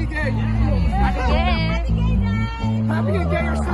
Happy gay. Happy gay. Happy gay. Happy gay yourself.